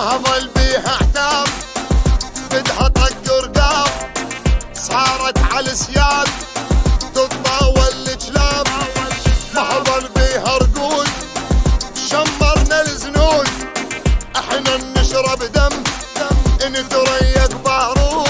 مهضل بيها احتام بدها طق ورقام صارت على سياد تتطاول الجلاب مهضل بيها رقود. شمرنا الزنود. إحنا نشرب دم. نتريق بارود.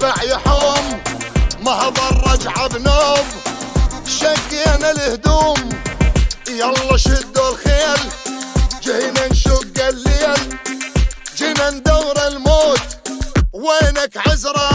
اتبع يحوم مهض الرجعة بنوم شقينا الهدوم يلا شدوا الخيل. جينا نشق الليل جينا ندور الموت. وينك عزرا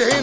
Jane